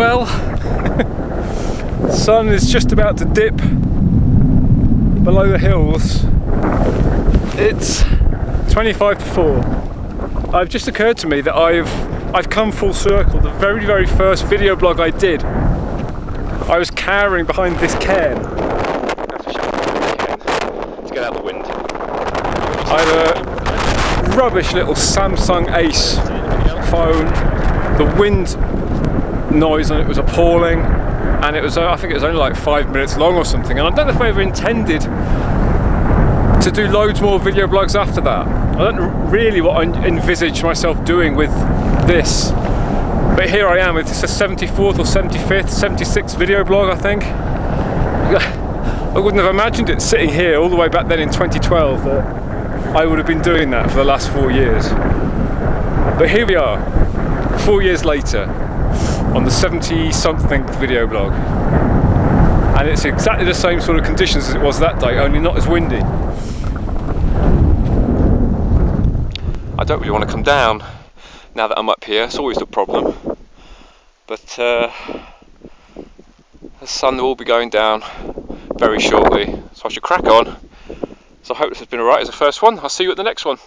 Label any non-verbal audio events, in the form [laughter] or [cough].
Well, the sun is just about to dip below the hills. It's 25 to 4. I've just occurred to me that I've I've come full circle. The very very first video blog I did, I was cowering behind this cairn. Let's get out the wind. I had a rubbish little Samsung Ace phone. The wind noise on it was appalling and it was uh, I think it was only like five minutes long or something and I don't know if I ever intended to do loads more video blogs after that. I don't really what I envisaged myself doing with this but here I am, it's a 74th or 75th, 76th video blog I think. [sighs] I wouldn't have imagined it sitting here all the way back then in 2012 that I would have been doing that for the last four years. But here we are, four years later, on the 70 something video blog. And it's exactly the same sort of conditions as it was that day, only not as windy. I don't really want to come down now that I'm up here, it's always the problem. But uh, the sun will be going down very shortly, so I should crack on. So I hope this has been alright as the first one. I'll see you at the next one.